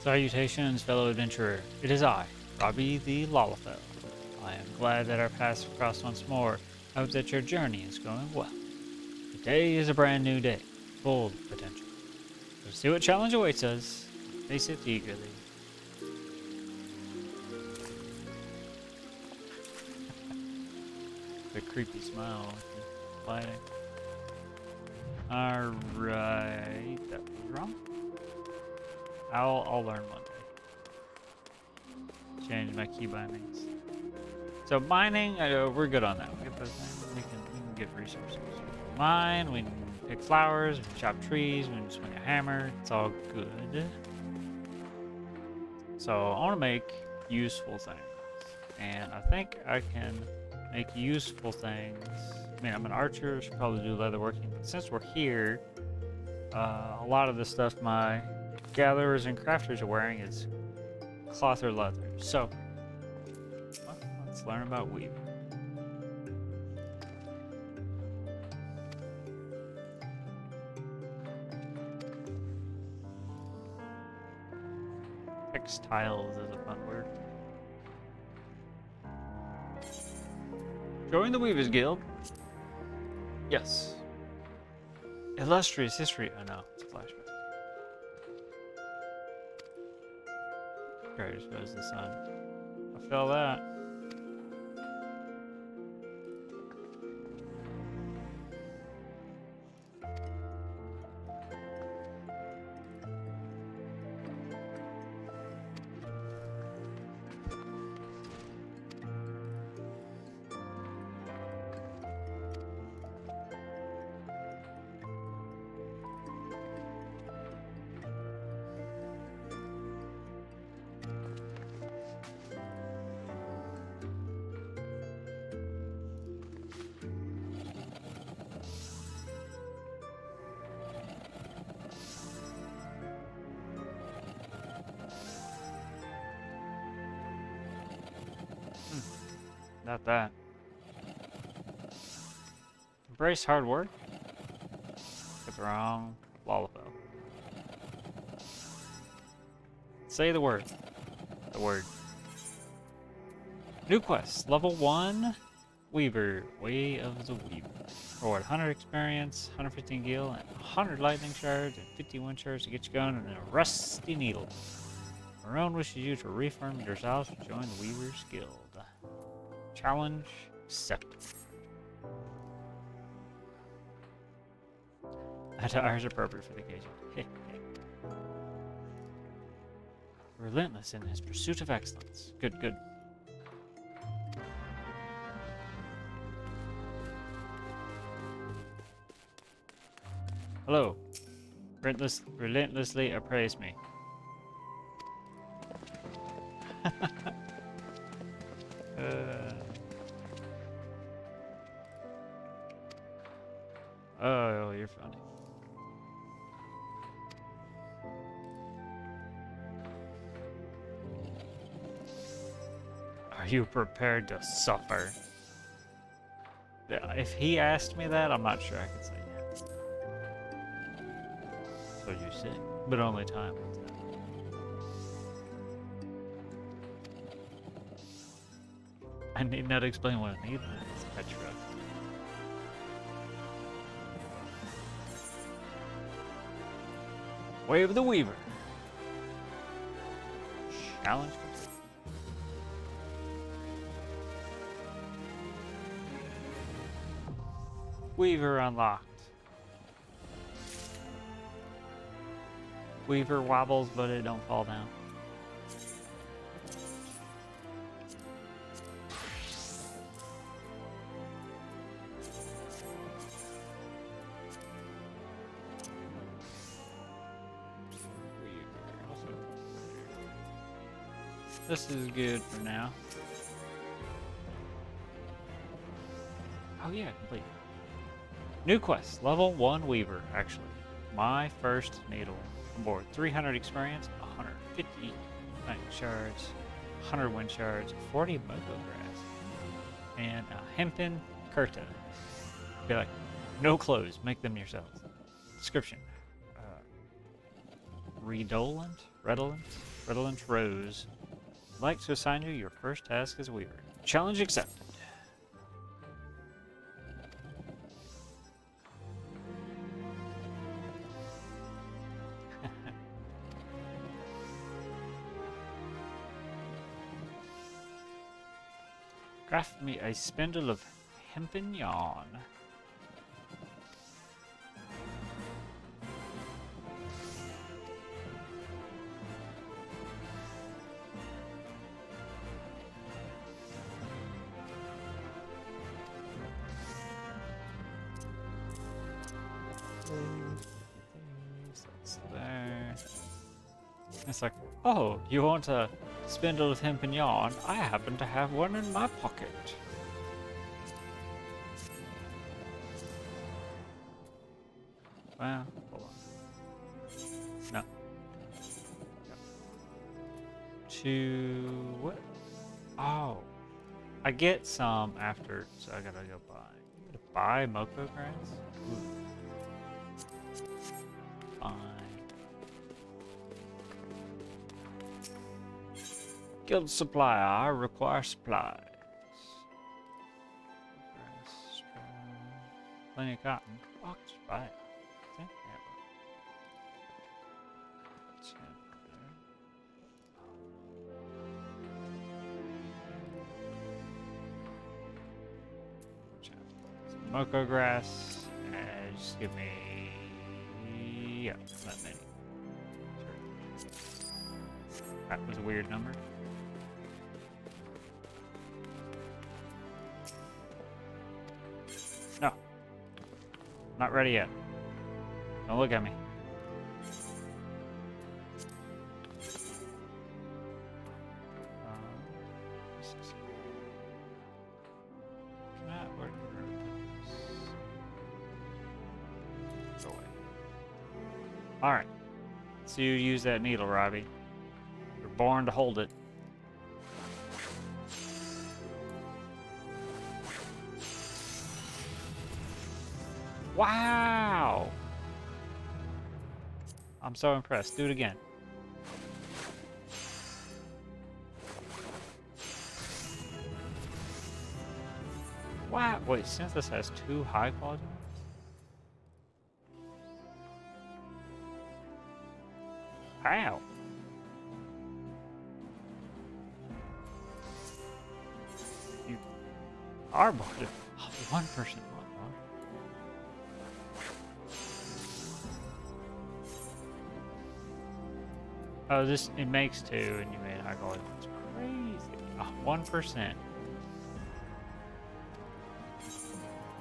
Salutations, fellow adventurer. It is I, Robbie the Lalafell. I am glad that our paths have crossed once more. I hope that your journey is going well. Today is a brand new day, full of potential. Let's see what challenge awaits us. Face it eagerly. the creepy smile. Lighting. Alright, that was wrong. I'll I'll learn one day. Change my key bindings. So mining, we're good on that. We, we can we can get resources. Mine, we can pick flowers, we can chop trees, we can swing a hammer. It's all good. So I want to make useful things, and I think I can make useful things. I mean, I'm an archer, should probably do leatherworking, but since we're here, uh, a lot of the stuff my gatherers and crafters are wearing is cloth or leather. So, well, let's learn about weaving. Textiles is a fun word. Join the Weavers Guild. Yes. Illustrious history. Oh no, it's a flashback. There just goes the sun. I feel that. Not that. Embrace hard work? It's wrong. Lullaby. Say the word. The word. New quest. Level 1. Weaver. Way of the Weaver. Reward 100 experience, 115 gil, and 100 lightning shards, and 51 shards to get you going, and a rusty needle. Marone wishes you to reform yourself to join the Weaver's Guild. Challenge accepted. Attire is appropriate for the occasion. Relentless in his pursuit of excellence. Good, good. Hello. Relentless, relentlessly appraise me. Are you prepared to suffer? If he asked me that, I'm not sure I could say yes. So you say, but only time will tell. I need not explain what a needle is, Petra. Of the Weaver. Challenge Weaver unlocked. Weaver wobbles, but it don't fall down. This is good for now. Oh yeah, complete. New quest, level 1 Weaver, actually. My first needle. On board 300 experience, 150 night shards, 100 wind shards, 40 moko grass, and a hempen kurta. Be like, no clothes, make them yourselves. Description. Uh, redolent? Redolent? Redolent Rose. I'd like to assign you your first task as Weaver. Challenge accepted. Craft me a spindle of hempen yarn. It's like, oh, you want a spindle of hempen yarn? I happen to have one in my pocket. Well, hold on. No. To what? Oh, I get some after, so I gotta go buy. I gotta buy Moko grass. Ooh. Guild supplier, I require supplies. Plenty of cotton. In Some Moko grass. And just give me. Yeah, that many. That was a weird number. Not ready yet. Don't look at me. Alright. So you use that needle, Robbie. You're born to hold it. Wow! I'm so impressed. Do it again. Wow! Wait, since this has two high quality? How? You are of oh, one person. Oh, this it makes two, and you made high quality It's Crazy. Oh, One percent.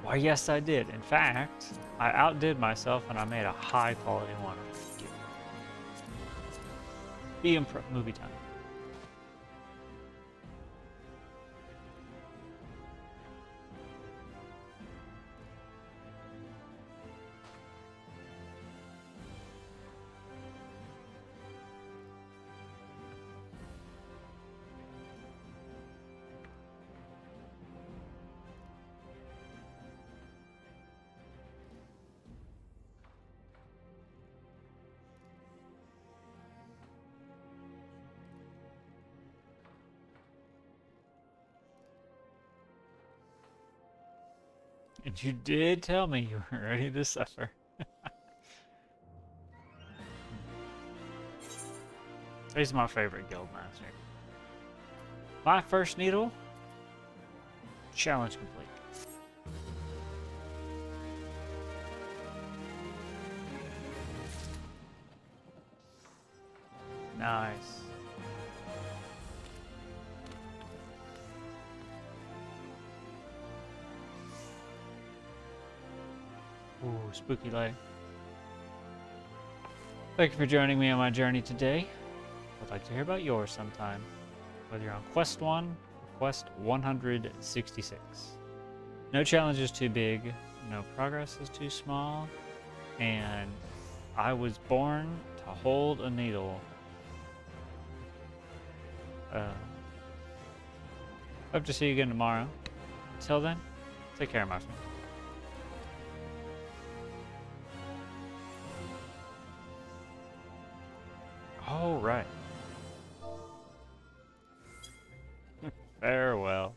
Why, yes, I did. In fact, I outdid myself, and I made a high quality one. Be impro- movie time. And you did tell me you were ready to suffer. He's my favorite guild master. My first needle. Challenge complete. Nice. Spooky light. Thank you for joining me on my journey today. I'd like to hear about yours sometime. Whether you're on Quest 1 or Quest 166. No challenge is too big, no progress is too small, and I was born to hold a needle. Uh, hope to see you again tomorrow. Until then, take care, my friend. All right. Farewell.